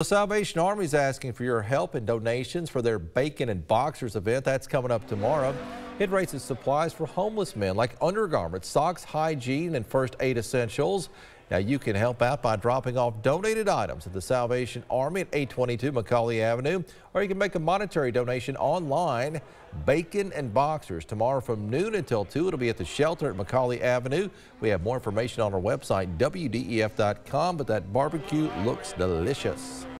The Salvation Army is asking for your help and donations for their Bacon and Boxers event. That's coming up tomorrow. It raises supplies for homeless men like undergarments, socks, hygiene, and first aid essentials. Now you can help out by dropping off donated items at the Salvation Army at 822 McCallie Avenue, or you can make a monetary donation online. Bacon and Boxers tomorrow from noon until 2. It'll be at the shelter at McCallie Avenue. We have more information on our website, WDEF.com, but that barbecue looks delicious.